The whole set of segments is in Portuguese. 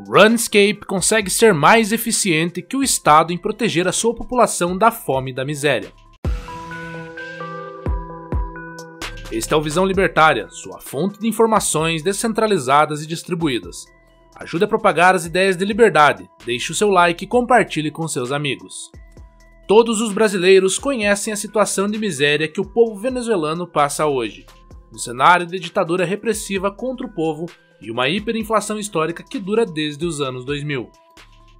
o Runscape consegue ser mais eficiente que o Estado em proteger a sua população da fome e da miséria. Este é o Visão Libertária, sua fonte de informações descentralizadas e distribuídas. Ajude a propagar as ideias de liberdade, deixe o seu like e compartilhe com seus amigos. Todos os brasileiros conhecem a situação de miséria que o povo venezuelano passa hoje, no cenário de ditadura repressiva contra o povo e uma hiperinflação histórica que dura desde os anos 2000.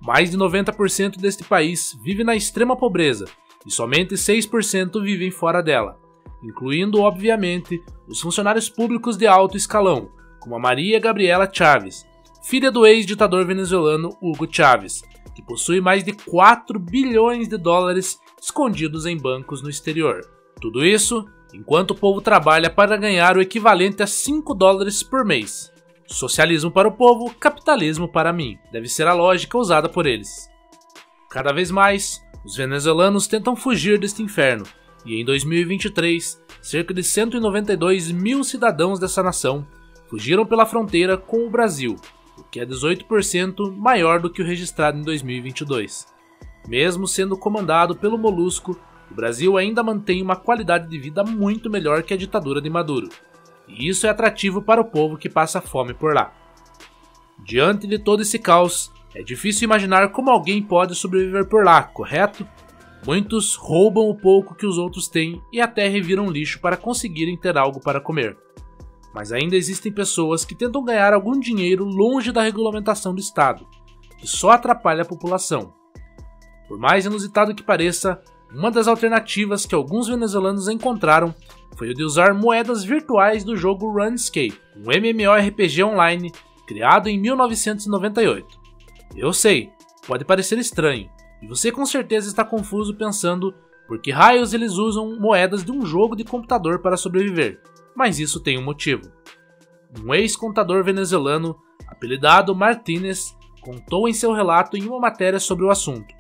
Mais de 90% deste país vive na extrema pobreza e somente 6% vivem fora dela, incluindo, obviamente, os funcionários públicos de alto escalão, como a Maria Gabriela Chaves, filha do ex-ditador venezuelano Hugo Chávez, que possui mais de 4 bilhões de dólares escondidos em bancos no exterior. Tudo isso enquanto o povo trabalha para ganhar o equivalente a 5 dólares por mês. Socialismo para o povo, capitalismo para mim. Deve ser a lógica usada por eles. Cada vez mais, os venezuelanos tentam fugir deste inferno, e em 2023, cerca de 192 mil cidadãos dessa nação fugiram pela fronteira com o Brasil, o que é 18% maior do que o registrado em 2022. Mesmo sendo comandado pelo Molusco, o Brasil ainda mantém uma qualidade de vida muito melhor que a ditadura de Maduro e isso é atrativo para o povo que passa fome por lá. Diante de todo esse caos, é difícil imaginar como alguém pode sobreviver por lá, correto? Muitos roubam o pouco que os outros têm e até reviram lixo para conseguirem ter algo para comer. Mas ainda existem pessoas que tentam ganhar algum dinheiro longe da regulamentação do Estado, que só atrapalha a população. Por mais inusitado que pareça, uma das alternativas que alguns venezuelanos encontraram foi o de usar moedas virtuais do jogo RuneScape, um MMORPG online criado em 1998. Eu sei, pode parecer estranho, e você com certeza está confuso pensando por que raios eles usam moedas de um jogo de computador para sobreviver, mas isso tem um motivo. Um ex-contador venezuelano, apelidado Martinez, contou em seu relato em uma matéria sobre o assunto.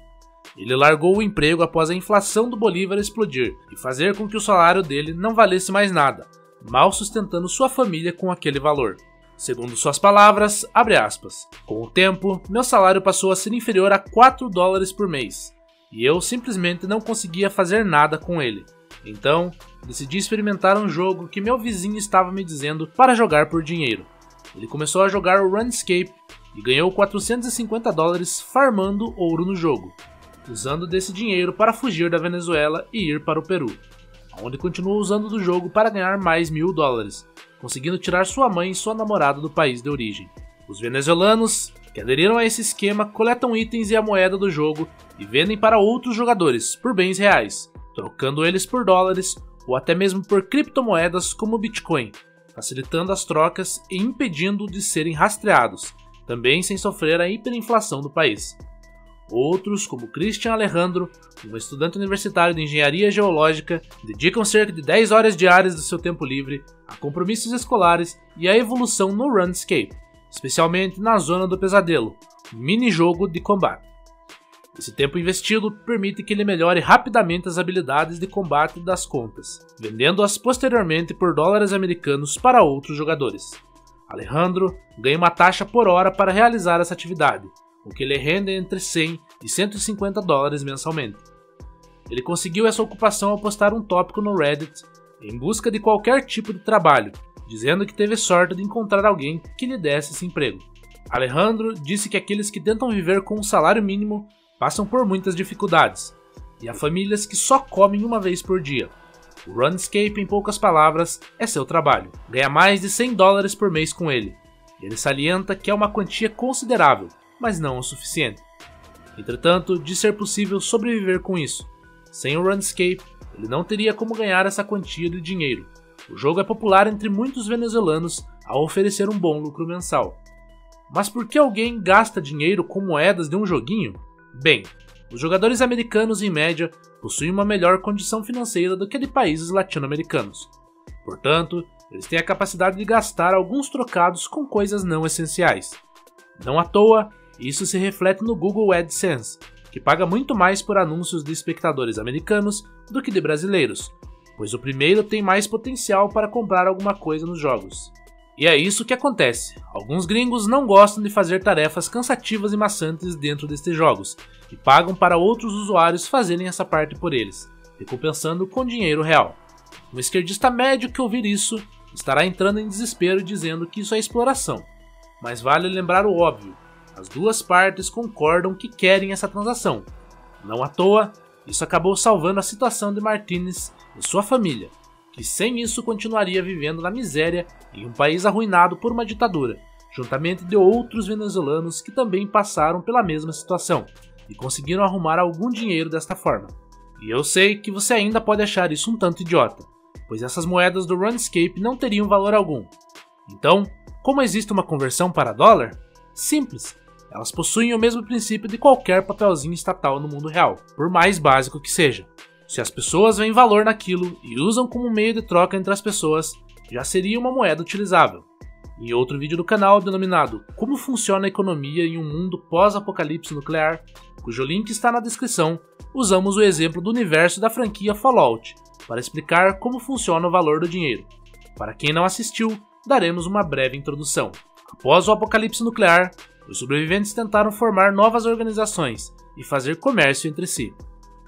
Ele largou o emprego após a inflação do Bolívar explodir e fazer com que o salário dele não valesse mais nada, mal sustentando sua família com aquele valor. Segundo suas palavras, aspas, com o tempo, meu salário passou a ser inferior a 4 dólares por mês, e eu simplesmente não conseguia fazer nada com ele. Então, decidi experimentar um jogo que meu vizinho estava me dizendo para jogar por dinheiro. Ele começou a jogar o Runescape e ganhou 450 dólares farmando ouro no jogo usando desse dinheiro para fugir da Venezuela e ir para o Peru, onde continuou usando do jogo para ganhar mais mil dólares, conseguindo tirar sua mãe e sua namorada do país de origem. Os venezuelanos que aderiram a esse esquema coletam itens e a moeda do jogo e vendem para outros jogadores por bens reais, trocando eles por dólares ou até mesmo por criptomoedas como o Bitcoin, facilitando as trocas e impedindo de serem rastreados, também sem sofrer a hiperinflação do país. Outros, como Christian Alejandro, um estudante universitário de engenharia geológica, dedicam cerca de 10 horas diárias do seu tempo livre a compromissos escolares e à evolução no Runescape, especialmente na Zona do Pesadelo, um mini-jogo de combate. Esse tempo investido permite que ele melhore rapidamente as habilidades de combate das contas, vendendo-as posteriormente por dólares americanos para outros jogadores. Alejandro ganha uma taxa por hora para realizar essa atividade, o que lhe rende entre 100 e 150 dólares mensalmente. Ele conseguiu essa ocupação ao postar um tópico no Reddit em busca de qualquer tipo de trabalho, dizendo que teve sorte de encontrar alguém que lhe desse esse emprego. Alejandro disse que aqueles que tentam viver com um salário mínimo passam por muitas dificuldades, e há famílias que só comem uma vez por dia. O Runscape, em poucas palavras, é seu trabalho. Ganha mais de 100 dólares por mês com ele. Ele salienta que é uma quantia considerável, mas não o suficiente. Entretanto, de ser possível sobreviver com isso. Sem o Runescape, ele não teria como ganhar essa quantia de dinheiro. O jogo é popular entre muitos venezuelanos ao oferecer um bom lucro mensal. Mas por que alguém gasta dinheiro com moedas de um joguinho? Bem, os jogadores americanos em média possuem uma melhor condição financeira do que a de países latino-americanos. Portanto, eles têm a capacidade de gastar alguns trocados com coisas não essenciais. Não à toa, isso se reflete no Google AdSense, que paga muito mais por anúncios de espectadores americanos do que de brasileiros, pois o primeiro tem mais potencial para comprar alguma coisa nos jogos. E é isso que acontece. Alguns gringos não gostam de fazer tarefas cansativas e maçantes dentro destes jogos e pagam para outros usuários fazerem essa parte por eles, recompensando com dinheiro real. Um esquerdista médio que ouvir isso estará entrando em desespero dizendo que isso é exploração. Mas vale lembrar o óbvio: as duas partes concordam que querem essa transação. Não à toa, isso acabou salvando a situação de Martinez e sua família, que sem isso continuaria vivendo na miséria em um país arruinado por uma ditadura, juntamente de outros venezuelanos que também passaram pela mesma situação e conseguiram arrumar algum dinheiro desta forma. E eu sei que você ainda pode achar isso um tanto idiota, pois essas moedas do Runescape não teriam valor algum. Então, como existe uma conversão para dólar? Simples, elas possuem o mesmo princípio de qualquer papelzinho estatal no mundo real, por mais básico que seja. Se as pessoas veem valor naquilo e usam como meio de troca entre as pessoas, já seria uma moeda utilizável. Em outro vídeo do canal denominado Como funciona a economia em um mundo pós-apocalipse nuclear, cujo link está na descrição, usamos o exemplo do universo da franquia Fallout para explicar como funciona o valor do dinheiro. Para quem não assistiu, daremos uma breve introdução. Após o apocalipse nuclear, os sobreviventes tentaram formar novas organizações e fazer comércio entre si.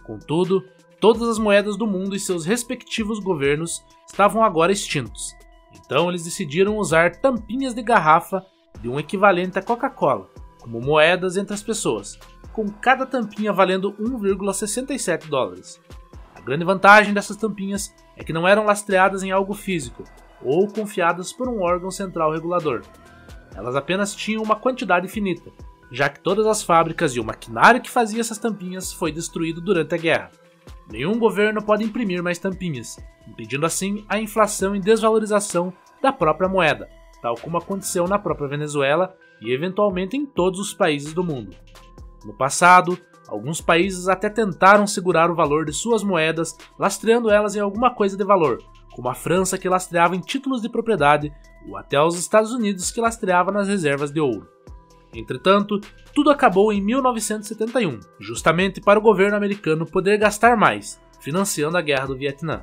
Contudo, todas as moedas do mundo e seus respectivos governos estavam agora extintos. Então eles decidiram usar tampinhas de garrafa de um equivalente à Coca-Cola como moedas entre as pessoas, com cada tampinha valendo 1,67 dólares. A grande vantagem dessas tampinhas é que não eram lastreadas em algo físico ou confiadas por um órgão central regulador, elas apenas tinham uma quantidade finita, já que todas as fábricas e o maquinário que fazia essas tampinhas foi destruído durante a guerra. Nenhum governo pode imprimir mais tampinhas, impedindo assim a inflação e desvalorização da própria moeda, tal como aconteceu na própria Venezuela e eventualmente em todos os países do mundo. No passado, alguns países até tentaram segurar o valor de suas moedas, lastreando elas em alguma coisa de valor, como a França que lastreava em títulos de propriedade, ou até os Estados Unidos que lastreava nas reservas de ouro. Entretanto, tudo acabou em 1971, justamente para o governo americano poder gastar mais, financiando a guerra do Vietnã.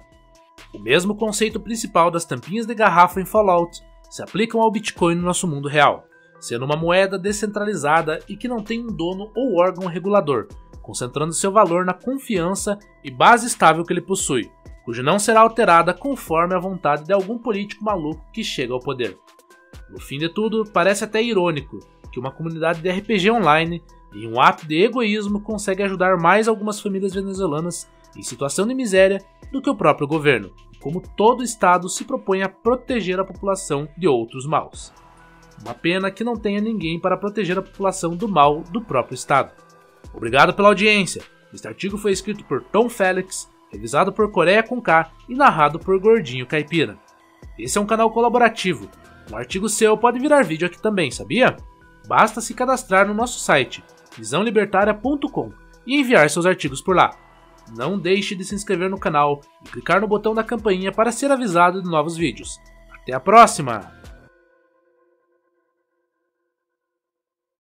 O mesmo conceito principal das tampinhas de garrafa em Fallout se aplicam ao Bitcoin no nosso mundo real, sendo uma moeda descentralizada e que não tem um dono ou órgão regulador, concentrando seu valor na confiança e base estável que ele possui, cuja não será alterada conforme a vontade de algum político maluco que chega ao poder. No fim de tudo, parece até irônico que uma comunidade de RPG online, em um ato de egoísmo, consegue ajudar mais algumas famílias venezuelanas em situação de miséria do que o próprio governo, como todo Estado se propõe a proteger a população de outros maus. Uma pena que não tenha ninguém para proteger a população do mal do próprio Estado. Obrigado pela audiência. Este artigo foi escrito por Tom Félix revisado por Coreia com K e narrado por Gordinho Caipira. Esse é um canal colaborativo. Um artigo seu pode virar vídeo aqui também, sabia? Basta se cadastrar no nosso site visãolibertaria.com e enviar seus artigos por lá. Não deixe de se inscrever no canal e clicar no botão da campainha para ser avisado de novos vídeos. Até a próxima!